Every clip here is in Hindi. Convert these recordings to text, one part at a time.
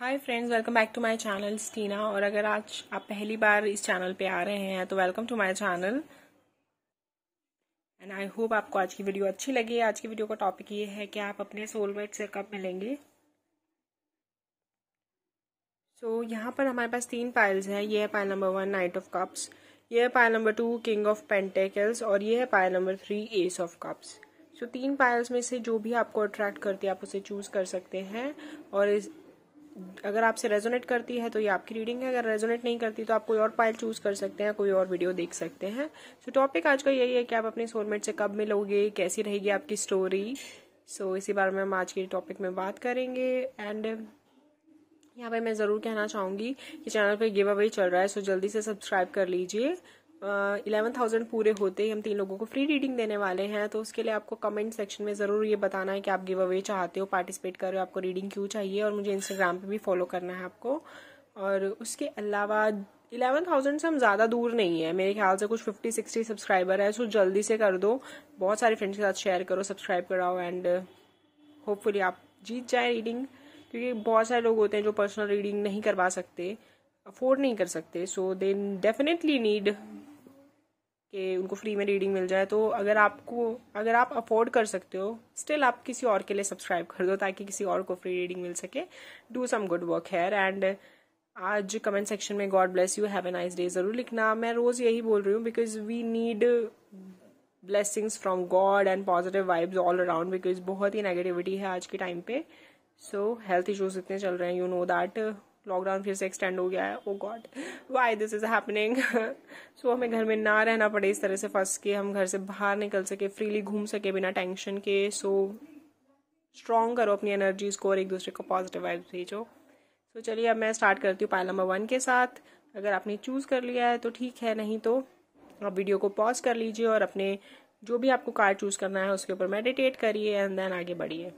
Hi friends welcome back to my channel Stina और अगर आज आप पहली बार इस चैनल पे आ रहे हैं तो welcome to my channel and I hope आपको आज की वीडियो अच्छी लगी। आज की वीडियो का टॉपिक ये है कि आप अपने सोलमेट से कब मिलेंगे। सो so, यहाँ पर हमारे पास तीन पाइल्स हैं। ये है pile number one knight of cups ये है pile number two king of pentacles और ये है pile number three ace of cups so तीन पायल्स में से जो भी आपको अट्रैक्ट करती है आप उसे चूज़ कर सकते हैं। और इस अगर आपसे रेजोनेट करती है तो ये आपकी रीडिंग है। अगर रेजोनेट नहीं करती तो आप कोई और पाइल चूज़ कर सकते हैं कोई और वीडियो देख सकते हैं। सो टॉपिक आज का यही है कि आप अपने सोलमेट से कब मिलोगे कैसी रहेगी आपकी स्टोरी सो so, इसी बारे में हम आज के टॉपिक में बात करेंगे। एंड यहाँ पे मैं ज़रूर कहना चाहूँगी कि चैनल पे गिव अवे चल रहा है सो जल्दी से सब्सक्राइब कर लीजिए। इलेवन थाउज़ेंड पूरे होते ही हम तीन लोगों को फ्री रीडिंग देने वाले हैं तो उसके लिए आपको कमेंट सेक्शन में ज़रूर ये बताना है कि आप गिव अवे चाहते हो पार्टिसिपेट कर रहे हो, आपको रीडिंग क्यों चाहिए और मुझे इंस्टाग्राम पे भी फॉलो करना है आपको। और उसके अलावा इलेवन थाउज़ेंड से हम ज़्यादा दूर नहीं है। मेरे ख्याल से कुछ फिफ्टी सिक्सटी सब्सक्राइबर है, सो जल्दी से कर दो। बहुत सारे फ्रेंड्स के साथ शेयर करो सब्सक्राइब कराओ एंड होपफुली आप जीत जाए रीडिंग क्योंकि बहुत सारे लोग होते हैं जो पर्सनल रीडिंग नहीं करवा सकते अफोर्ड नहीं कर सकते सो दे डेफिनेटली नीड कि उनको फ्री में रीडिंग मिल जाए तो अगर आपको, अगर आप अफोर्ड कर सकते हो स्टिल आप किसी और के लिए सब्सक्राइब कर दो ताकि किसी और को फ्री रीडिंग मिल सके। Do some good work here and आज कमेंट सेक्शन में God bless you have a nice day ज़रूर लिखना। मैं रोज यही बोल रही हूँ because we need blessings from God and positive vibes all around because बहुत ही नेगेटिविटी है आज के टाइम पे। सो हेल्थ इशूज़ इतने चल रहे हैं यू नो दैट लॉकडाउन फिर से एक्सटेंड हो गया है। ओ God why this is happening so हमें घर में ना रहना पड़े इस तरह से फंस के, हम घर से बाहर निकल सके फ्रीली घूम सके बिना टेंशन के। सो स्ट्रॉन्ग करो अपनी एनर्जीज को और एक दूसरे को पॉजिटिव वाइब भेजो। सो चलिए अब मैं स्टार्ट करती हूँ पायल नंबर वन के साथ। अगर आपने चूज़ कर लिया है तो ठीक है, नहीं तो आप वीडियो को पॉज कर लीजिए और अपने जो भी आपको कार्ड चूज़ करना है उसके ऊपर मेडिटेट करिए एंड देन आगे बढ़िए।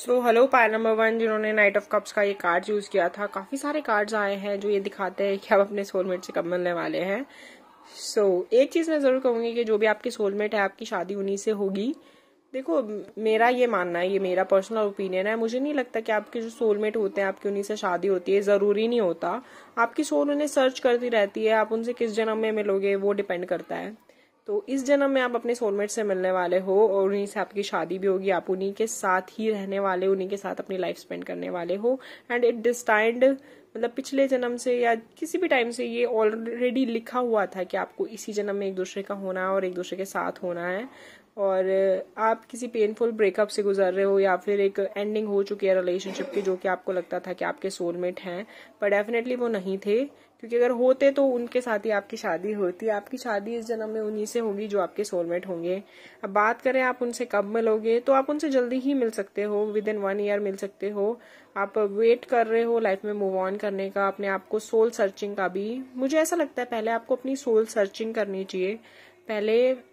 So hello pile number one जिन्होंने नाइट ऑफ़ कप्स का ये कार्ड यूज़ किया था। काफ़ी सारे कार्ड्स आए हैं जो ये दिखाते हैं कि आप अपने सोलमेट से कब मिलने वाले हैं। सो so, एक चीज़ मैं ज़रूर कहूँगी कि जो भी आपकी सोलमेट है आपकी शादी उन्हीं से होगी। देखो मेरा ये मानना है ये मेरा पर्सनल ओपिनियन है। मुझे नहीं लगता कि आपके जो सोलमेट होते हैं आपकी उन्हीं से शादी होती है। ज़रूरी नहीं होता। आपकी सोल उन्हें सर्च करती रहती है आप उनसे किस जन्म में मिलोगे वो डिपेंड करता है। तो इस जन्म में आप अपने सोलमेट से मिलने वाले हो और उन्हीं से आपकी शादी भी होगी। आप उन्हीं के साथ ही रहने वाले, उन्हीं के साथ अपनी लाइफ स्पेंड करने वाले हो। एंड इट डिस्टाइंड मतलब पिछले जन्म से या किसी भी टाइम से ये ऑलरेडी लिखा हुआ था कि आपको इसी जन्म में एक दूसरे का होना है और एक दूसरे के साथ होना है। और आप किसी पेनफुल ब्रेकअप से गुजर रहे हो या फिर एक एंडिंग हो चुकी है रिलेशनशिप की जो कि आपको लगता था कि आपके सोलमेट हैं, पर डेफिनेटली वो नहीं थे, क्योंकि अगर होते तो उनके साथ ही आपकी शादी होती। आपकी शादी इस जन्म में उन्हीं से होगी जो आपके सोलमेट होंगे। अब बात करें आप उनसे कब मिलोगे तो आप उनसे जल्दी ही मिल सकते हो विद इन वन ईयर मिल सकते हो। आप वेट कर रहे हो लाइफ में मूव ऑन करने का, अपने आप को सोल सर्चिंग का भी। मुझे ऐसा लगता है, पहले आपको अपनी सोल सर्चिंग करनी चाहिए। पहले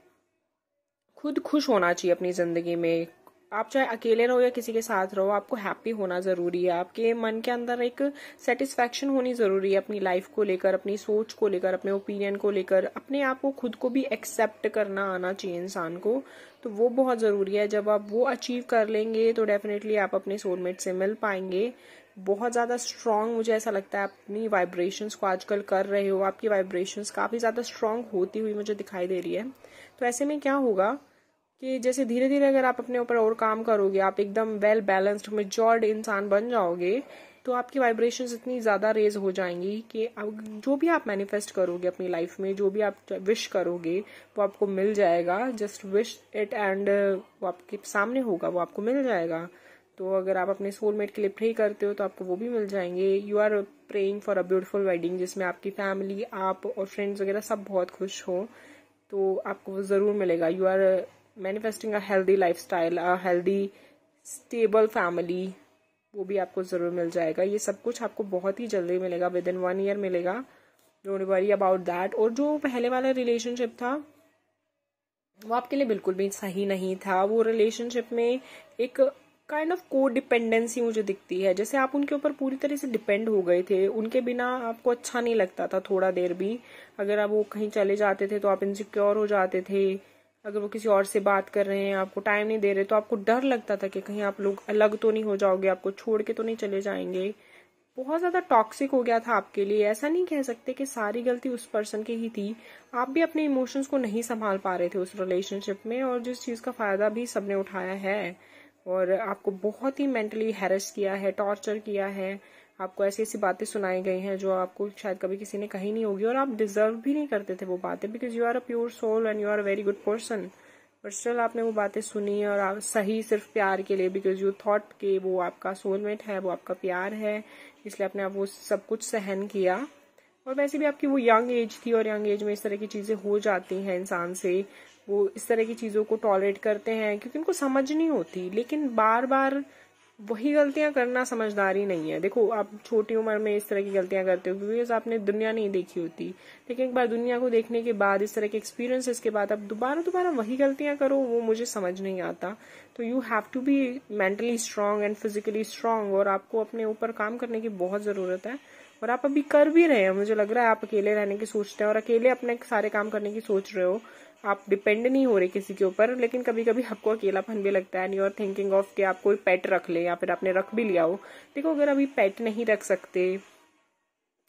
खुद खुश होना चाहिए अपनी ज़िंदगी में। आप चाहे अकेले रहो या किसी के साथ रहो, आपको हैप्पी होना ज़रूरी है। आपके मन के अंदर एक सेटिस्फेक्शन होनी ज़रूरी है अपनी लाइफ को लेकर, अपनी सोच को लेकर, अपने ओपिनियन को लेकर। अपने आप को खुद को भी एक्सेप्ट करना आना चाहिए इंसान को। तो वो बहुत ज़रूरी है। जब आप वो अचीव कर लेंगे तो डेफिनेटली आप अपने सोलमेट से मिल पाएँगे। बहुत ज़्यादा स्ट्रांग मुझे ऐसा लगता है अपनी वाइब्रेशंस को आजकल कर रहे हो, आपकी वाइब्रेशंस काफ़ी ज़्यादा स्ट्रांग होती हुई मुझे दिखाई दे रही है। तो ऐसे में क्या होगा कि जैसे धीरे धीरे अगर आप अपने ऊपर और काम करोगे, आप एकदम वेल बैलेंस्ड मेजॉर्ड इंसान बन जाओगे तो आपकी वाइब्रेशंस इतनी ज़्यादा रेज हो जाएँगी कि जो भी आप मैनिफेस्ट करोगे अपनी लाइफ में, जो भी आप विश करोगे, वो आपको मिल जाएगा। जस्ट विश इट एंड वो आपके सामने होगा, वो आपको मिल जाएगा। तो अगर आप अपने सोलमेट के लिए प्रे करते हो तो आपको वो भी मिल जाएँगे। You are praying for a beautiful wedding जिसमें आपकी फैमिली आप और फ्रेंड्स वगैरह सब बहुत खुश हो तो आपको वो ज़रूर मिलेगा। You are manifesting a healthy lifestyle a healthy stable family वो भी आपको ज़रूर मिल जाएगा। ये सब कुछ आपको बहुत ही जल्दी मिलेगा विद इन वन ईयर मिलेगा। डोंट वरी अबाउट दैट और जो पहले वाला रिलेशनशिप था, वो आपके लिए बिल्कुल भी सही नहीं था। वो रिलेशनशिप में एक काइंड ऑफ़ को डिपेंडेंसी मुझे दिखती है। जैसे आप उनके ऊपर पूरी तरह से डिपेंड हो गए थे, उनके बिना आपको अच्छा नहीं लगता था थोड़ा देर भी। अगर आप वो कहीं चले जाते थे तो आप इनसिक्योर हो जाते थे। अगर वो किसी और से बात कर रहे हैं, आपको टाइम नहीं दे रहे तो आपको डर लगता था कि कहीं आप लोग अलग तो नहीं हो जाओगे, आपको छोड़ के तो नहीं चले जाएँगे। बहुत ज़्यादा टॉक्सिक हो गया था आपके लिए। ऐसा नहीं कह सकते कि सारी गलती उस पर्सन की ही थी। आप भी अपने इमोशंस को नहीं संभाल पा रहे थे उस रिलेशनशिप में और जिस चीज़ का फ़ायदा भी सबने उठाया है। और आपको बहुत ही मेंटली हैरेस किया है टॉर्चर किया है। आपको ऐसी ऐसी बातें सुनाई गई हैं जो आपको शायद कभी किसी ने कही नहीं होगी और आप डिजर्व भी नहीं करते थे वो बातें because you are a pure soul and you are a very good person but still आपने वो बातें सुनी और आप सही सिर्फ़ प्यार के लिए बिकॉज़ यू थॉट कि वो आपका सोलमेट है, वो आपका प्यार है, इसलिए आपने आप वो सब कुछ सहन किया। और वैसे भी आपकी वो यंग एज थी और यंग एज में इस तरह की चीज़ें हो जाती हैं इंसान से। वो इस तरह की चीज़ों को टॉलरेट करते हैं, क्योंकि उनको समझ नहीं होती। लेकिन बार बार वही गलतियाँ करना समझदारी नहीं है। देखो, आप छोटी उम्र में इस तरह की गलतियाँ करते हो क्योंकि आपने दुनिया नहीं देखी होती। लेकिन एक बार दुनिया को देखने के बाद, इस तरह के एक्सपीरियंसेस के बाद आप दोबारा दोबारा वही गलतियाँ करो, वो मुझे समझ नहीं आता। तो you have to be mentally strong and physically strong और आपको अपने ऊपर काम करने की बहुत ज़रूरत है। और आप अभी कर भी रहे हैं। मुझे लग रहा है आप अकेले रहने की सोचते हैं और अकेले अपने सारे काम करने की सोच रहे हो। आप डिपेंड नहीं हो रहे किसी के ऊपर, लेकिन कभी कभी आपको अकेलापन भी लगता है यू आर थिंकिंग ऑफ़ कि आप कोई पेट रख ले, या फिर आपने रख भी लिया हो। देखो, अगर अभी पेट नहीं रख सकते,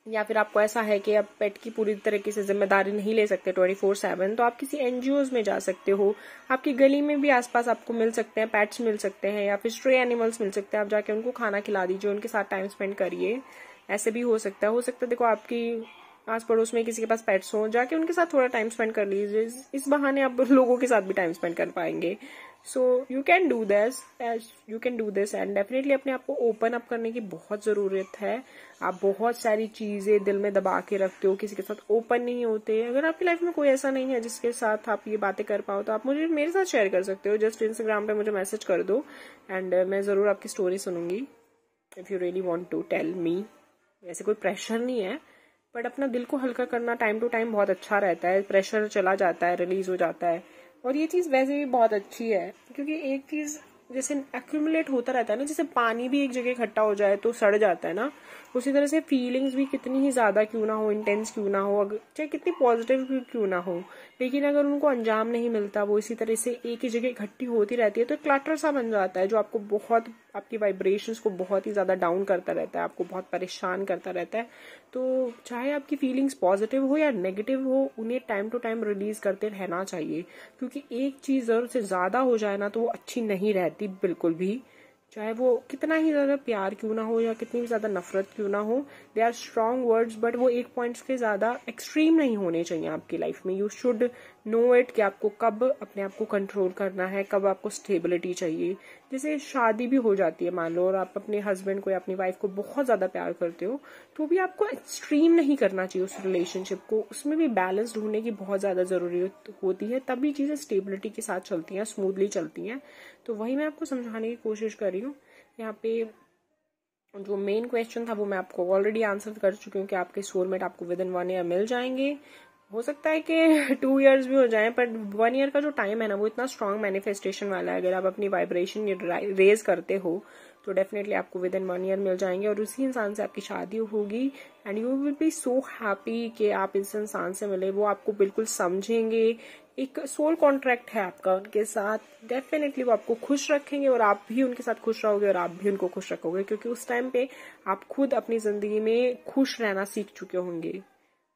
या फिर आपको ऐसा है कि आप पेट की पूरी तरीके से ज़िम्मेदारी नहीं ले सकते ट्वेंटी फोर सेवन तो आप किसी एनजीओ में जा सकते हो। आपकी गली में भी आसपास आपको मिल सकते हैं पेट्स मिल सकते हैं, या फिर स्ट्रे एनिमल्स मिल सकते हैं। आप जाके उनको खाना खिला दीजिए, उनके साथ टाइम स्पेंड करिए। ऐसे भी हो सकता है। हो सकता है, देखो, आपकी आस पड़ोस में किसी के पास पेट्स हो जाके उनके साथ थोड़ा टाइम स्पेंड कर लीजिए। इस बहाने आप लोगों के साथ भी टाइम स्पेंड कर पाएँगे। So you can do this you can do this and definitely अपने आप को ओपन अप करने की बहुत ज़रूरत है। आप बहुत सारी चीज़ें दिल में दबा के रखते हो किसी के साथ ओपन नहीं होते। अगर आपकी लाइफ में कोई ऐसा नहीं है जिसके साथ आप ये बातें कर पाओ तो आप मुझे मेरे साथ शेयर कर सकते हो। जस्ट इंस्टाग्राम पे मुझे मैसेज कर दो एंड uh, मैं ज़रूर आपकी स्टोरी सुनूँगी। If you really want to tell me ऐसे कोई प्रेशर नहीं है। बट अपना दिल को हल्का करना टाइम टू टाइम बहुत अच्छा रहता है। प्रेशर चला जाता है रिलीज़ हो जाता है। और ये चीज़ वैसे भी बहुत अच्छी है, क्योंकि एक चीज़ जैसे एक्यूमुलेट होता रहता है ना, जैसे पानी भी एक जगह इकट्ठा हो जाए तो सड़ जाता है ना, उसी तरह से फीलिंग्स भी कितनी ही ज़्यादा क्यों ना हो इंटेंस क्यों ना हो चाहे कितनी पॉजिटिव क्यों ना हो लेकिन अगर उनको अंजाम नहीं मिलता, वो इसी तरह से एक ही जगह इकट्ठी होती रहती है तो क्लाटर सा बन जाता है, जो आपको बहुत, आपकी वाइब्रेशन को बहुत ही ज़्यादा डाउन करता रहता है, आपको बहुत परेशान करता रहता है। तो चाहे आपकी फीलिंग्स पॉजिटिव हो या नेगेटिव हो, उन्हें टाइम टू टाइम रिलीज़ करते रहना चाहिए, क्योंकि एक चीज़ ज़रूर से ज़्यादा हो जाए ना तो वो अच्छी नहीं रहती, बिल्कुल भी। चाहे वो कितना ही ज़्यादा प्यार क्यों ना हो या कितनी भी ज़्यादा नफरत क्यों ना हो they are strong words but वो एक पॉइंट्स के ज़्यादा एक्सट्रीम नहीं होने चाहिए आपकी लाइफ में। यू शुड नो इट कि आपको कब अपने आप को कंट्रोल करना है, कब आपको स्टेबिलिटी चाहिए। जैसे शादी भी हो जाती है, मान लो, और आप अपने हस्बैंड को या अपनी वाइफ को बहुत ज़्यादा प्यार करते हो तो भी आपको एक्सट्रीम नहीं करना चाहिए उस रिलेशनशिप को। उसमें भी बैलेंस ढूँढने की बहुत ज़्यादा ज़रूरत होती है। तभी चीज़ें स्टेबिलिटी के साथ चलती हैं स्मूथली चलती हैं। तो वही मैं आपको समझाने की कोशिश कर रही हूँ। यहाँ पे जो मेन क्वेश्चन था, वो मैं आपको ऑलरेडी आंसर कर चुकी हूँ कि आपके सोलमेट आपको विद इन वन ईयर मिल जाएँगे। हो सकता है कि टू इयर्स भी हो जाए पर वन ईयर का जो टाइम है ना, वो इतना स्ट्रांग मैनिफेस्टेशन वाला है। अगर आप अपनी वाइब्रेशन रेज करते हो तो डेफिनेटली आपको विद इन वन ईयर मिल जाएँगे और उसी इंसान से आपकी शादी होगी। And you will be so happy कि आप इस इंसान से मिले। वो आपको बिल्कुल समझेंगे। एक सोल कॉन्ट्रैक्ट है आपका उनके साथ। डेफिनेटली वो आपको खुश रखेंगे और आप भी उनके साथ खुश रहोगे और आप भी उनको खुश रखोगे, क्योंकि उस टाइम पे आप खुद अपनी ज़िंदगी में खुश रहना सीख चुके होंगे।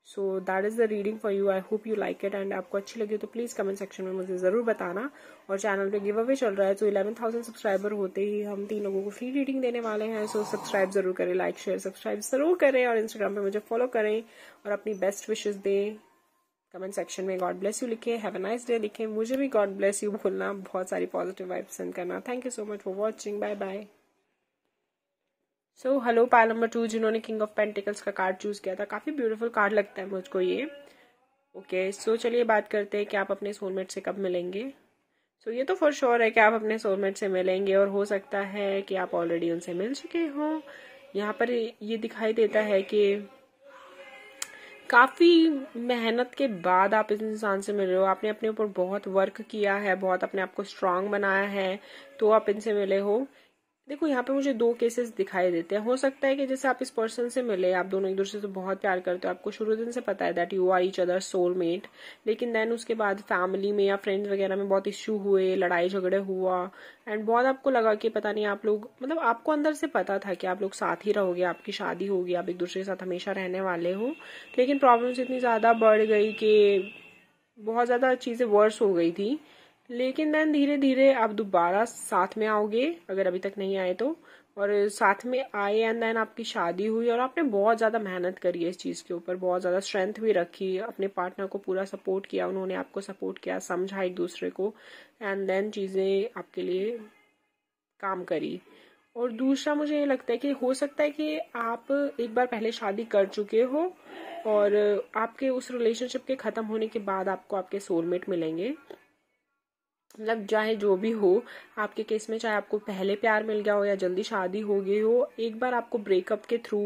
So that is the reading for you I hope you like it and आपको अच्छी लगी तो प्लीज़ कमेंट सेक्शन में मुझे ज़रूर बताना। और चैनल पे गिव अवे चल रहा है तो इलेवन थाउज़ेंड सब्सक्राइबर होते ही हम तीन लोगों को फ्री रीडिंग देने वाले हैं। सो सब्सक्राइब ज़रूर करें लाइक शेयर सब्सक्राइब ज़रूर करें और इंस्टाग्राम पे मुझे फॉलो करें। और अपनी बेस्ट विशेज दें। कमेंट सेक्शन में गॉड ब्लेस यू लिखे हैव अ नाइस डे लिखे। मुझे भी गॉड ब्लेस यू बोलना, बहुत सारी पॉजिटिव वाइब सेंड करना। Thank you so much for watching bye bye so hello pile number two जिन्होंने किंग ऑफ़ पेंटिकल्स का कार्ड चूज़ किया था। काफ़ी ब्यूटीफुल कार्ड लगता है मुझको ये। ओके सो चलिए बात करते हैं कि आप अपने सोलमेट से कब मिलेंगे। सो so, ये तो फॉर श्योर है कि आप अपने सोलमेट से मिलेंगे और हो सकता है कि आप ऑलरेडी उनसे मिल चुके हो। यहाँ पर ये दिखाई देता है कि काफ़ी मेहनत के बाद आप इस इंसान से मिल रहे हो। आपने अपने ऊपर बहुत वर्क किया है बहुत अपने आप को स्ट्रांग बनाया है तो आप इनसे मिले हो। देखो, यहाँ पे मुझे दो केसेस दिखाई देते हैं। हो सकता है कि जैसे आप इस पर्सन से मिले, आप दोनों एक दूसरे से बहुत प्यार करते हो, आपको शुरू दिन से पता है that you are each other soulmate लेकिन देन उसके बाद फैमिली में या फ्रेंड्स वगैरह में बहुत इश्यू हुए, लड़ाई झगड़े हुआ एंड बहुत आपको लगा कि पता नहीं, आप लोग मतलब आपको अंदर से पता था कि आप लोग साथ ही रहोगे, आपकी शादी होगी, आप एक दूसरे के साथ हमेशा रहने वाले हो। लेकिन प्रॉब्लम्स इतनी ज़्यादा बढ़ गई कि बहुत ज़्यादा चीज़ें वर्स हो गई थी। लेकिन देन धीरे धीरे आप दोबारा साथ में आओगे, अगर अभी तक नहीं आए तो। और साथ में आए एंड देन आपकी शादी हुई और आपने बहुत ज़्यादा मेहनत करी है इस चीज़ के ऊपर, बहुत ज़्यादा स्ट्रेंथ भी रखी, अपने पार्टनर को पूरा सपोर्ट किया, उन्होंने आपको सपोर्ट किया, समझा एक दूसरे को एंड देन चीज़ें आपके लिए काम करी। और दूसरा मुझे ये लगता है कि हो सकता है कि आप एक बार पहले शादी कर चुके हो और आपके उस रिलेशनशिप के ख़त्म होने के बाद आपको आपके सोलमेट मिलेंगे। मतलब चाहे जो भी हो, आपके केस में चाहे आपको पहले प्यार मिल गया हो या जल्दी शादी हो गई हो, एक बार आपको ब्रेकअप के थ्रू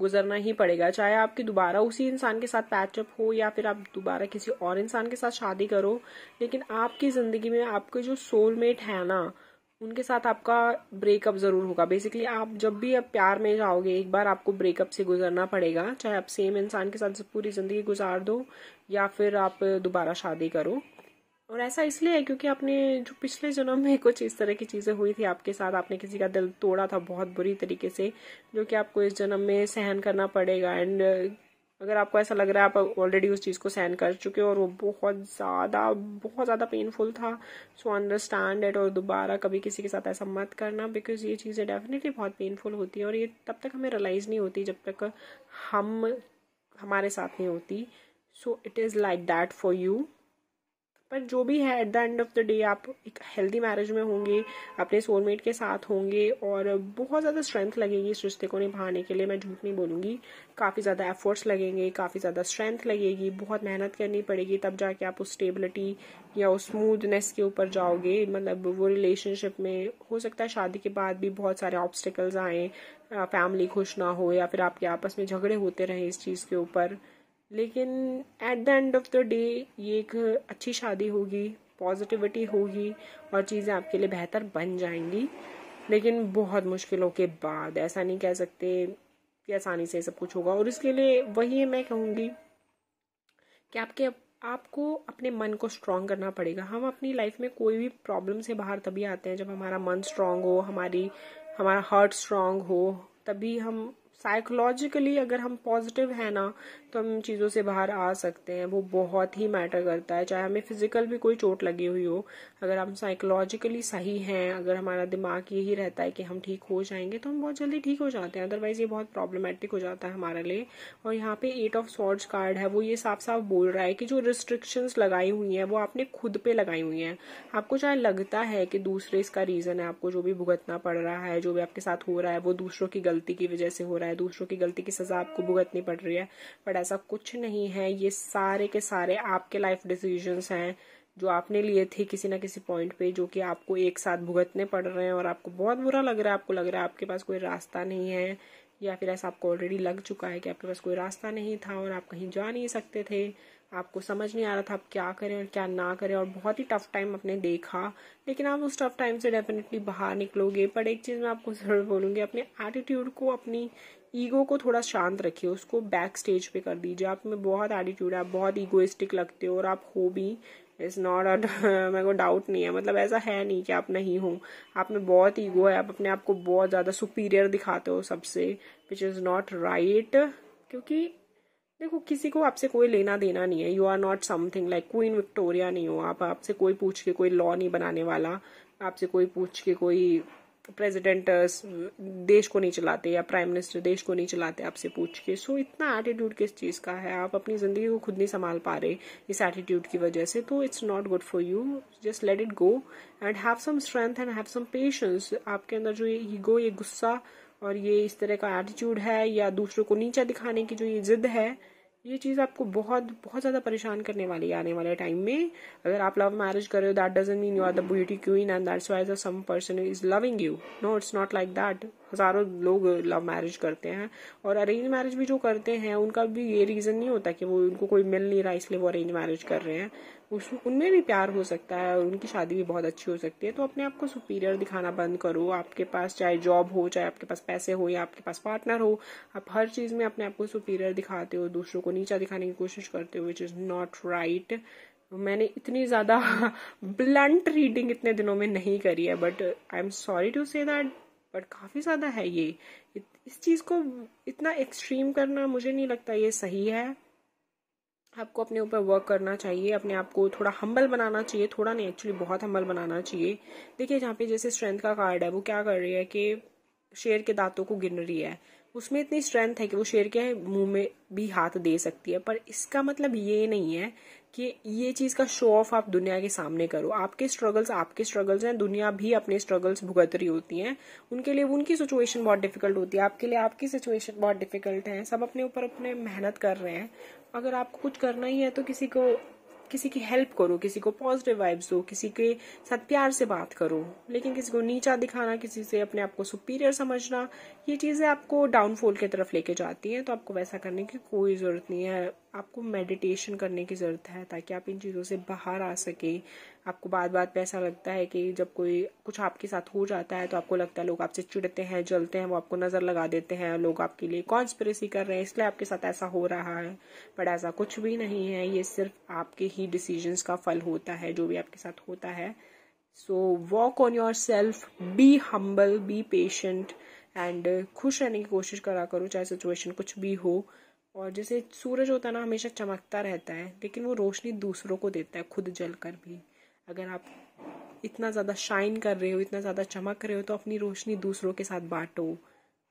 गुजरना ही पड़ेगा। चाहे आपकी दोबारा उसी इंसान के साथ पैचअप हो या फिर आप दोबारा किसी और इंसान के साथ शादी करो, लेकिन आपकी ज़िंदगी में आपके जो सोलमेट है ना, उनके साथ आपका ब्रेकअप ज़रूर होगा। बेसिकली आप जब भी आप प्यार में जाओगे, एक बार आपको ब्रेकअप से गुजरना पड़ेगा। चाहे आप सेम इंसान के साथ पूरी ज़िंदगी गुजार दो या फिर आप दोबारा शादी करो। और ऐसा इसलिए है क्योंकि आपने जो पिछले जन्म में कुछ इस तरह की चीज़ें हुई थी, आपके साथ आपने किसी का दिल तोड़ा था बहुत बुरी तरीके से, जो कि आपको इस जन्म में सहन करना पड़ेगा। एंड अगर आपको ऐसा लग रहा है, आप ऑलरेडी उस चीज़ को सहन कर चुके हो और वो बहुत ज़्यादा बहुत ज़्यादा पेनफुल था। सो अंडरस्टैंड एट और दोबारा कभी किसी के साथ ऐसा मत करना बिकॉज़ ये चीज़ें डेफिनेटली बहुत पेनफुल होती है और ये तब तक हमें रियलाइज़ नहीं होती जब तक हम, हमारे साथ नहीं होती। So it is like that for you पर जो भी है at the end of the day आप एक हेल्दी मैरिज में होंगे, अपने सोलमेट के साथ होंगे और बहुत ज़्यादा स्ट्रेंथ लगेगी इस रिश्ते को निभाने के लिए। मैं झूठ नहीं बोलूँगी। काफ़ी ज़्यादा एफर्ट्स लगेंगे, काफ़ी ज़्यादा स्ट्रेंथ लगेगी, बहुत मेहनत करनी पड़ेगी तब जाके आप उस स्टेबिलिटी या उस स्मूथनेस के ऊपर जाओगे। मतलब वो रिलेशनशिप में हो सकता है शादी के बाद भी बहुत सारे ऑब्स्टिकल्स आए फैमिली खुश ना हो या फिर आपके आपस में झगड़े होते रहे इस चीज़ के ऊपर। लेकिन at the end of the day ये एक अच्छी शादी होगी पॉजिटिविटी होगी और चीज़ें आपके लिए बेहतर बन जाएँगी। लेकिन बहुत मुश्किलों के बाद, ऐसा नहीं कह सकते कि आसानी से सब कुछ होगा। और इसके लिए वही मैं कहूँगी कि आपके, आपको अपने मन को स्ट्रांग करना पड़ेगा। हम अपनी लाइफ में कोई भी प्रॉब्लम से बाहर तभी आते हैं जब हमारा मन स्ट्रांग हो, हमारी, हमारा हार्ट स्ट्रांग हो, तभी हम साइकोलॉजिकली अगर हम पॉजिटिव है ना तो हम चीज़ों से बाहर आ सकते हैं। वो बहुत ही मैटर करता है। चाहे हमें फ़िज़िकल भी कोई चोट लगी हुई हो, अगर हम साइकोलॉजिकली सही हैं, अगर हमारा दिमाग यही रहता है कि हम ठीक हो जाएँगे तो हम बहुत जल्दी ठीक हो जाते हैं। अदरवाइज़ ये बहुत प्रॉब्लमेटिक हो जाता है हमारे लिए। और यहाँ पे एट ऑफ़ सॉर्ड्स कार्ड है। वो ये साफ़ साफ़ बोल रहा है कि जो रिस्ट्रिक्शंस लगाई हुई हैं, वो आपने खुद पे लगाई हुई हैं। आपको चाहे लगता है कि दूसरे इसका रीजन है, आपको जो भी भुगतना पड़ रहा है, जो भी आपके साथ हो रहा है, वो दूसरों की गलती की वजह से हो रहा है दूसरों की गलती की सजा आपको भुगतनी पड़ रही है। बट ऐसा कुछ नहीं है। ये सारे के सारे आपके लाइफ डिसीजंस हैं, जो आपने लिए थे किसी ना किसी पॉइंट पे, जो कि आपको एक साथ भुगतने पड़ रहे हैं और आपको बहुत बुरा लग रहा है। आपको लग रहा है आपके पास कोई रास्ता नहीं है, या फिर ऐसा आपको ऑलरेडी लग चुका है कि आपके पास कोई रास्ता नहीं था और आप कहीं जा नहीं सकते थे। आपको समझ नहीं आ रहा था आप क्या करें और क्या ना करें और बहुत ही टफ टाइम आपने देखा। लेकिन आप उस टफ टाइम से डेफिनेटली बाहर निकलोगे। पर एक चीज़ मैं आपको ज़रूर बोलूँगी, अपने एटीट्यूड को, अपनी ईगो को थोड़ा शांत रखिए, उसको बैक स्टेज पे कर दीजिए। आप में बहुत एटीट्यूड है, आप बहुत ईगोइस्टिक लगते हो और आप हो भी इज़ नॉट अ मेरे को डाउट नहीं है। मतलब ऐसा है नहीं कि आप नहीं हो। आप में बहुत ईगो है, आप अपने आप को बहुत ज़्यादा सुपीरियर दिखाते हो सबसे विच इज़ नॉट राइट क्योंकि देखो, किसी को आपसे कोई लेना देना नहीं है। You are not something like Queen Victoria नहीं हो आप। आपसे कोई पूछ के कोई लॉ नहीं बनाने वाला। आपसे कोई पूछ के कोई प्रेसिडेंट देश को नहीं चलाते या प्राइम मिनिस्टर देश को नहीं चलाते आपसे पूछ के। सो so, इतना एटीट्यूड किस चीज़ का है? आप अपनी ज़िंदगी को खुद नहीं संभाल पा रहे इस एटीट्यूड की वजह से। तो it's not good for you just let it go and have some strength and have some patience आपके अंदर जो ये ईगो ये गुस्सा और ये इस तरह का एटीट्यूड है या दूसरों को नीचा दिखाने की जो ये जिद है ये चीज़ आपको बहुत बहुत ज़्यादा परेशान करने वाली है आने वाले टाइम में। अगर आप लव मैरिज कर रहे हो that doesn't mean you are the beauty queen and that's why some person is loving you no it's not like that हज़ारों लोग लव मैरिज करते हैं और अरेंज मैरिज भी जो करते हैं, उनका भी ये रीज़न नहीं होता कि वो उनको कोई मिल नहीं रहा इसलिए वो अरेंज मैरिज कर रहे हैं। उस, उनमें भी प्यार हो सकता है और उनकी शादी भी बहुत अच्छी हो सकती है। तो अपने आप को सुपीरियर दिखाना बंद करो। आपके पास चाहे जॉब हो, चाहे आपके पास पैसे हो या आपके पास पार्टनर हो, आप हर चीज़ में अपने आप को सुपीरियर दिखाते हो, दूसरों को नीचा दिखाने की कोशिश करते हो विच इज़ नॉट राइट मैंने इतनी ज़्यादा ब्लंट रीडिंग इतने दिनों में नहीं करी है but I am sorry to say that but काफ़ी ज़्यादा है ये। इस चीज़ को इतना एक्सट्रीम करना मुझे नहीं लगता ये सही है। आपको अपने ऊपर वर्क करना चाहिए, अपने आप को थोड़ा हम्बल बनाना चाहिए, थोड़ा नहीं एक्चुअली बहुत हम्बल बनाना चाहिए। देखिए जहाँ पे जैसे स्ट्रेंथ का कार्ड है, वो क्या कर रही है कि शेर के दांतों को गिन रही है। उसमें इतनी स्ट्रेंथ है कि वो शेर के मुँह में भी हाथ दे सकती है, पर इसका मतलब ये नहीं है कि ये चीज़ का शो ऑफ़ आप दुनिया के सामने करो। आपके स्ट्रगल्स आपके स्ट्रगल्स हैं, दुनिया भी अपने स्ट्रगल्स भुगत रही होती हैं। उनके लिए, उनकी सिचुएशन बहुत डिफ़िकल्ट होती है। आपके लिए आपकी सिचुएशन बहुत डिफ़िकल्ट है। सब अपने ऊपर अपने मेहनत कर रहे हैं। अगर आपको कुछ करना ही है तो किसी को किसी की हेल्प करो, किसी को पॉजिटिव वाइब्स दो, किसी के साथ प्यार से बात करो, लेकिन किसी को नीचा दिखाना, किसी से अपने आप को सुपीरियर समझना, ये चीज़ें आपको डाउनफॉल की तरफ़ लेके जाती हैं तो आपको वैसा करने की कोई ज़रूरत नहीं है। आपको मेडिटेशन करने की ज़रूरत है, ताकि आप इन चीज़ों से बाहर आ सके आपको बात बात पे ऐसा लगता है कि जब कोई कुछ आपके साथ हो जाता है तो आपको लगता है लोग आपसे चिड़ते हैं, जलते हैं, वो आपको नज़र लगा देते हैं, लोग आपके लिए कॉन्स्परेसी कर रहे हैं, इसलिए आपके साथ ऐसा हो रहा है। बट ऐसा कुछ भी नहीं है, ये सिर्फ़ आपके ही डिसीजंस का फल होता है, जो भी आपके साथ होता है। So walk on yourself be humble be patient and खुश रहने की कोशिश करा करो, चाहे सिचुएशन कुछ भी हो। और जैसे सूरज होता है ना, हमेशा चमकता रहता है, लेकिन वो रोशनी दूसरों को देता है, खुद जल कर भी। अगर आप इतना ज़्यादा शाइन कर रहे हो इतना ज़्यादा चमक रहे हो तो अपनी रोशनी दूसरों के साथ बांटो।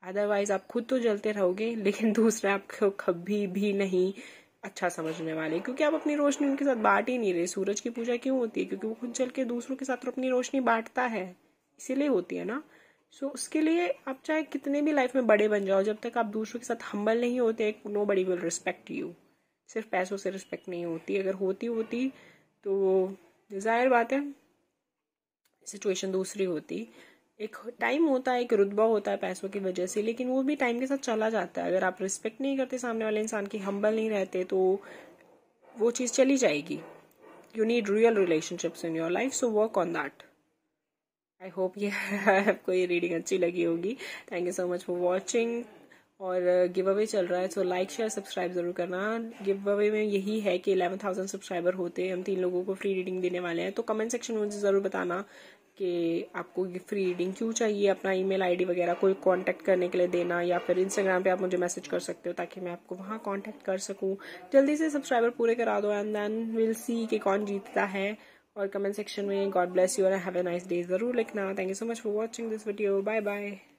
अदरवाइज़ आप खुद तो जलते रहोगे लेकिन दूसरे आपको कभी भी नहीं अच्छा समझने वाले क्योंकि आप अपनी रोशनी उनके साथ बांट ही नहीं रहे। सूरज की पूजा क्यों होती है? क्योंकि वो खुद जल के दूसरों के साथ अपनी रोशनी बांटता है। इसीलिए होती है ना। सो so, उसके लिए आप चाहे कितने भी लाइफ में बड़े बन जाओ जब तक आप दूसरों के साथ हम्बल नहीं होते नो बड़ी विल रिस्पेक्ट यू सिर्फ़ पैसों से रिस्पेक्ट नहीं होती। अगर होती होती तो ज़ाहिर बात है सिचुएशन दूसरी होती। एक टाइम होता है, एक रुतबा होता है पैसों की वजह से, लेकिन वो भी टाइम के साथ चला जाता है। अगर आप रिस्पेक्ट नहीं करते सामने वाले इंसान की हम्बल नहीं रहते तो वो चीज़ चली जाएगी। You need real relationships in your life so work on that I hope ये आपको ये रीडिंग अच्छी लगी होगी। Thank you so much for watching और गिव अवे चल रहा है सो लाइक शेयर सब्सक्राइब ज़रूर करना। गिव अवे में यही है कि इलेवन थाउज़ेंड सब्सक्राइबर होते हैं, हम तीन लोगों को फ्री रीडिंग देने वाले हैं। तो कमेंट सेक्शन में मुझे ज़रूर बताना कि आपको फ्री रीडिंग क्यों चाहिए, अपना ईमेल आईडी वगैरह कोई कांटेक्ट करने के लिए देना, या फिर इंस्टाग्राम पे आप मुझे मैसेज कर सकते हो ताकि मैं आपको वहाँ कांटेक्ट कर सकूँ। जल्दी से सब्सक्राइबर पूरे करा दो एंड देन विल सी कि कौन जीतता है। और कमेंट सेक्शन में गॉड ब्लेस यू और हैव ए नाइस डे ज़रूर लिखना। Thank you so much for watching this video bye bye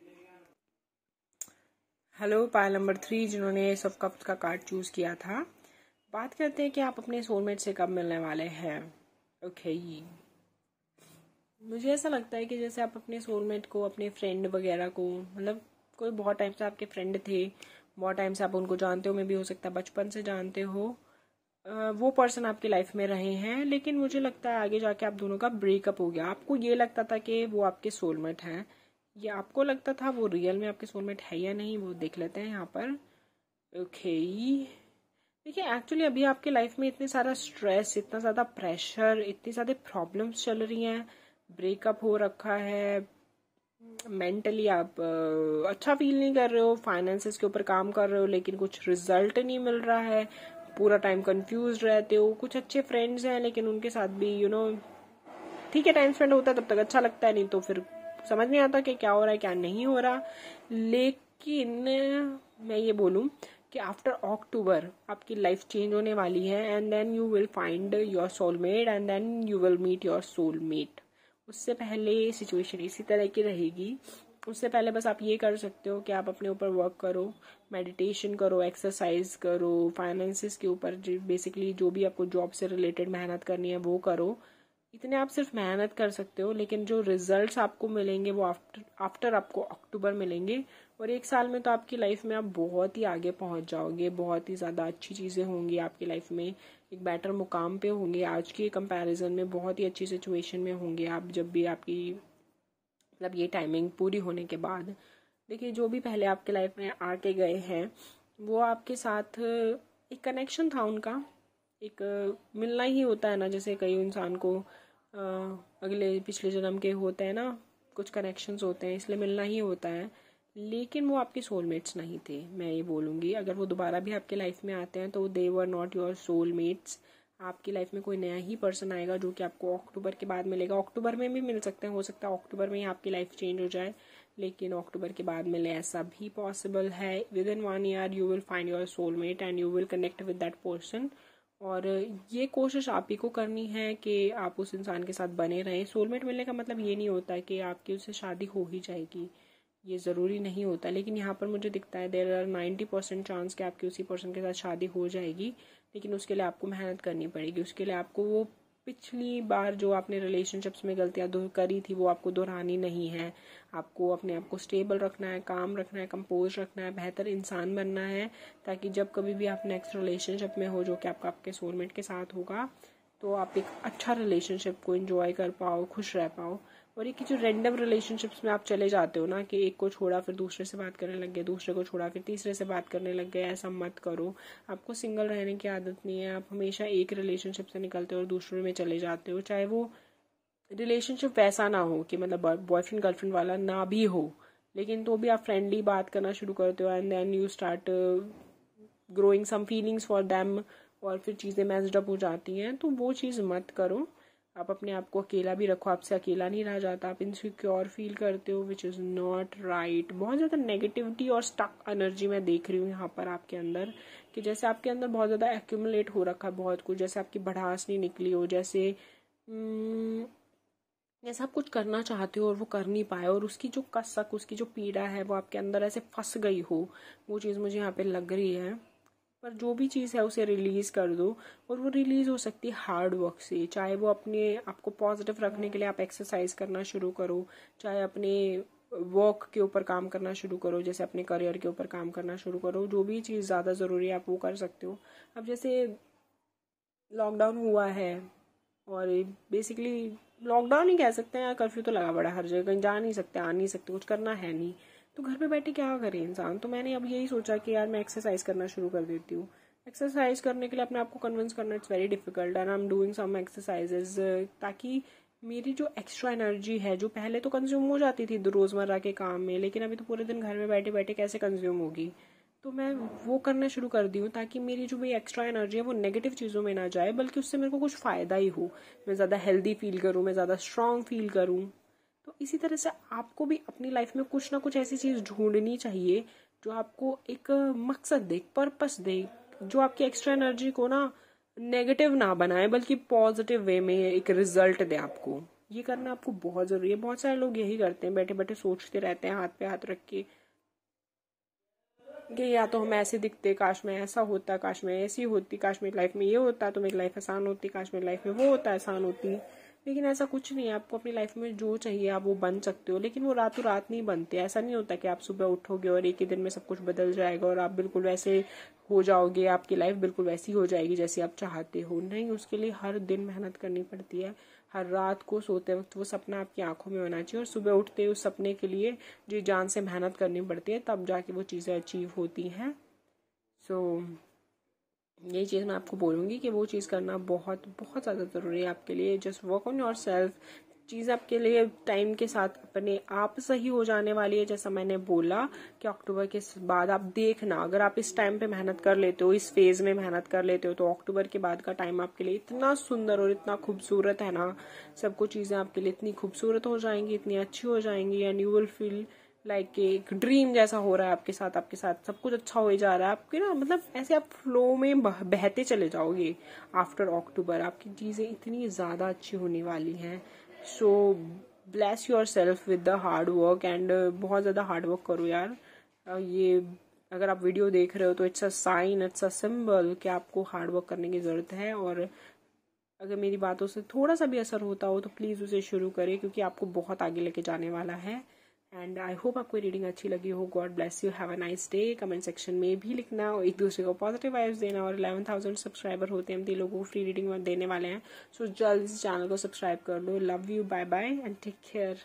hello, pile number three, जिन्होंने सब कप का कार्ड चूज़ किया था। बात करते हैं कि आप अपने सोलमेट से कब मिलने वाले हैं। Okay okay. मुझे ऐसा लगता है कि जैसे आप अपने सोलमेट को, अपने फ्रेंड वगैरह को मतलब कोई बहुत टाइम से आपके फ्रेंड थे, बहुत टाइम से आप उनको जानते हो मैं भी हो सकता है बचपन से जानते हो वो पर्सन आपकी लाइफ में रहे हैं, लेकिन मुझे लगता है आगे जाके आप दोनों का ब्रेकअप हो गया। आपको ये लगता था कि वो आपके सोलमेट हैं। ये आपको लगता था वो रियल में आपके सोलमेट है या नहीं, वो देख लेते हैं यहाँ पर। ओके देखिए एक्चुअली अभी आपके लाइफ में इतने सारा स्ट्रेस इतना ज़्यादा प्रेशर इतनी ज़्यादा प्रॉब्लम्स चल रही हैं। ब्रेकअप हो रखा है। मेंटली आप अच्छा फील नहीं कर रहे हो। फाइनेंसेस के ऊपर काम कर रहे हो, लेकिन कुछ रिज़ल्ट नहीं मिल रहा है। पूरा टाइम कंफ्यूज रहते हो। कुछ अच्छे फ्रेंड्स हैं, लेकिन उनके साथ भी यू नो ठीक है टाइम स्पेंड होता है, तब तक अच्छा लगता है, नहीं तो फिर समझ नहीं आता कि क्या हो रहा है, क्या नहीं हो रहा। लेकिन मैं ये बोलूँ कि आफ्टर अक्टूबर आपकी लाइफ चेंज होने वाली है and then you will find your soulmate and then you will meet your soulmate उससे पहले सिचुएशन इसी तरह की रहेगी। उससे पहले बस आप ये कर सकते हो कि आप अपने ऊपर वर्क करो मेडिटेशन करो एक्सरसाइज करो फाइनेंसिस के ऊपर बेसिकली जो भी आपको जॉब से रिलेटेड मेहनत करनी है वो करो। इतने आप सिर्फ़ मेहनत कर सकते हो, लेकिन जो रिजल्ट्स आपको मिलेंगे वो आफ्टर आफ्टर आपको अक्टूबर मिलेंगे, और एक साल में तो आपकी लाइफ में आप बहुत ही आगे पहुँच जाओगे, बहुत ही ज़्यादा अच्छी चीज़ें होंगी आपकी लाइफ में, एक बेटर मुकाम पे होंगे, आज के कंपैरिजन में बहुत ही अच्छी सिचुएशन में होंगे आप जब भी आपकी मतलब ये टाइमिंग पूरी होने के बाद। देखिए, जो भी पहले आपके लाइफ में आके गए हैं, वो आपके साथ, एक कनेक्शन था उनका, एक मिलना ही होता है ना, जैसे कई इंसान को अगले पिछले जन्म के होते हैं ना, कुछ कनेक्शंस होते हैं, इसलिए मिलना ही होता है। लेकिन वो आपके सोलमेट्स नहीं थे, मैं ये बोलूँगी। अगर वो दोबारा भी आपके लाइफ में आते हैं तो they were not your soulmates आपकी लाइफ में कोई नया ही पर्सन आएगा जो कि आपको अक्टूबर के बाद मिलेगा। अक्टूबर में भी मिल सकते हैं, हो सकता है अक्टूबर में ही आपकी लाइफ चेंज हो जाए, लेकिन अक्टूबर के बाद मिले ऐसा भी पॉसिबल है। Within one year you will find your soulmate and you will connect with that person और ये कोशिश आप ही को करनी है कि आप उस इंसान के साथ बने रहें। सोलमेट मिलने का मतलब ये नहीं होता कि आपकी उससे शादी हो ही जाएगी। ये ज़रूरी नहीं होता, लेकिन यहाँ पर मुझे दिखता है there are ninety percent chance कि आपकी उसी पर्सन के साथ शादी हो जाएगी, लेकिन उसके लिए आपको मेहनत करनी पड़ेगी। उसके लिए आपको वो पिछली बार जो आपने रिलेशनशिप्स में गलतियाँ करी थी, वो आपको दोहरानी नहीं है। आपको अपने आप को स्टेबल रखना है काम रखना है कंपोज रखना है, बेहतर इंसान बनना है, ताकि जब कभी भी आप नेक्स्ट रिलेशनशिप में हो, जो कि आपका, आपके सोलमेट के साथ होगा तो आप एक अच्छा रिलेशनशिप को इंजॉय कर पाओ, खुश रह पाओ। और एक जो रैंडम रिलेशनशिप्स में आप चले जाते हो ना, कि एक को छोड़ा, फिर दूसरे से बात करने लग गए, दूसरे को छोड़ा, फिर तीसरे से बात करने लग गए, ऐसा मत करो। आपको सिंगल रहने की आदत नहीं है, आप हमेशा एक रिलेशनशिप से निकलते हो और दूसरे में चले जाते हो, चाहे वो रिलेशनशिप वैसा ना हो कि मतलब बॉयफ्रेंड गर्लफ्रेंड वाला ना भी हो, लेकिन तो भी आप फ्रेंडली बात करना शुरू करते हो and then you start growing some feelings for them और फिर चीज़ें मैचड अप हो जाती हैं तो वो चीज़ मत करो। आप अपने आप को अकेला भी रखो आपसे अकेला नहीं रह जाता आप इनसिक्योर फील करते हो विच इज़ नॉट राइट बहुत ज़्यादा नेगेटिविटी और स्टक एनर्जी मैं देख रही हूँ यहाँ पर आपके अंदर कि जैसे आपके अंदर बहुत ज़्यादा एक्यूमुलेट हो रखा है बहुत कुछ जैसे आपकी बढ़ास नहीं निकली हो जैसे हम्म, जैसे आप कुछ करना चाहते हो और वो कर नहीं पाए और उसकी जो कसक उसकी जो पीड़ा है वो आपके अंदर ऐसे फंस गई हो वो चीज़ मुझे यहाँ पे लग रही है। पर जो भी चीज़ है उसे रिलीज़ कर दो और वो रिलीज़ हो सकती है हार्ड वर्क से। चाहे वो अपने आपको पॉजिटिव रखने के लिए आप एक्सरसाइज करना शुरू करो, चाहे अपने वर्क के ऊपर काम करना शुरू करो, जैसे अपने करियर के ऊपर काम करना शुरू करो, जो भी चीज़ ज़्यादा ज़रूरी है आप वो कर सकते हो। अब जैसे लॉकडाउन हुआ है और बेसिकली लॉकडाउन ही कह सकते हैं कर्फ्यू तो लगा पड़ा हर जगह, कहीं जा नहीं सकते, आ नहीं सकते, कुछ करना है नहीं। तो घर पे बैठे क्या करे इंसान? तो मैंने अब यही सोचा कि यार मैं एक्सरसाइज करना शुरू कर देती हूँ। एक्सरसाइज करने के लिए अपने आप को कन्विंस करना it's very difficult and I am doing some exercises ताकि मेरी जो एक्स्ट्रा एनर्जी है, जो पहले तो कंज्यूम हो जाती थी रोज़मर्रा के काम में, लेकिन अभी तो पूरे दिन घर में बैठे बैठे कैसे कंज्यूम होगी? तो मैं वो करना शुरू कर दी हूँ, ताकि मेरी जो भी एक्स्ट्रा एनर्जी है, वो नेगेटिव चीज़ों में ना जाए, बल्कि उससे मेरे को कुछ फ़ायदा ही हो। मैं ज़्यादा हेल्दी फील करूँ, मैं ज़्यादा स्ट्रांग फील करूँ। तो इसी तरह से आपको भी अपनी लाइफ में कुछ ना कुछ ऐसी चीज़ ढूंढनी चाहिए जो आपको एक मकसद दे पर्पस दे, जो आपकी एक्स्ट्रा एनर्जी को ना नेगेटिव ना बनाए, बल्कि पॉजिटिव वे में एक रिज़ल्ट दे आपको। ये करना आपको बहुत ज़रूरी है। बहुत सारे लोग यही करते हैं बैठे बैठे सोचते रहते हैं, हाथ पे हाथ रख के कि या तो हम ऐसे दिखते, काश में ऐसा होता, काश में ऐसी होती, काश मेरी लाइफ में ये होता तो मेरी लाइफ आसान होती, काश मेरी लाइफ में वो होता, आसान होती। लेकिन ऐसा कुछ नहीं है। आपको अपनी लाइफ में जो चाहिए आप वो बन सकते हो। लेकिन वो रातों रात नहीं बनते। ऐसा नहीं होता कि आप सुबह उठोगे और एक ही दिन में सब कुछ बदल जाएगा और आप बिल्कुल वैसे हो जाओगे आपकी लाइफ बिल्कुल वैसी हो जाएगी जैसी आप चाहते हो। नहीं उसके लिए हर दिन मेहनत करनी पड़ती है। हर रात को सोते वक्त वो सपना आपकी आँखों में होना चाहिए और सुबह उठते उस सपने के लिए जी जान से मेहनत करनी पड़ती है तब जाके वो चीज़ें अचीव होती हैं। सो so, यही चीज़ मैं आपको बोलूँगी कि वो चीज़ करना बहुत बहुत ज़्यादा ज़रूरी है आपके लिए। Just work on yourself चीज़ आपके लिए टाइम के साथ अपने आप सही हो जाने वाली है। जैसा मैंने बोला कि अक्टूबर के बाद आप देखना, अगर आप इस टाइम पे मेहनत कर लेते हो, इस फ़ेज़ में मेहनत कर लेते हो तो अक्टूबर के बाद का टाइम आपके लिए इतना सुंदर और इतना खूबसूरत है ना। सब कुछ चीज़ें आपके लिए इतनी खूबसूरत हो जाएँगी, इतनी अच्छी हो जाएँगी and you will feel like like, एक ड्रीम जैसा हो रहा है आपके साथ आपके साथ सब कुछ अच्छा हो जा रहा है। आपके ना मतलब ऐसे आप फ्लो में बहते चले जाओगे आफ्टर अक्टूबर आपकी चीज़ें इतनी ज़्यादा अच्छी होने वाली हैं। So bless yourself with the hard work and बहुत ज़्यादा हार्ड वर्क करो यार। ये, अगर आप वीडियो देख रहे हो तो it's a sign it's a symbol कि आपको हार्ड वर्क करने की ज़रूरत है। और अगर मेरी बातों से थोड़ा सा भी असर होता हो तो प्लीज़ उसे शुरू करें क्योंकि आपको बहुत आगे लेके जाने वाला है। एंड आई होप आपको रीडिंग अच्छी लगी हो। God bless you have a nice day comment section में भी लिखना और एक दूसरे को पॉजिटिव वाइब्स देना और इलेवन थाउज़ेंड सब्सक्राइबर होते हैं। हम तीन लोगों को फ्री रीडिंग देने वाले हैं। सो so, जल्द इस चैनल को सब्सक्राइब कर लो। Love you bye bye and take care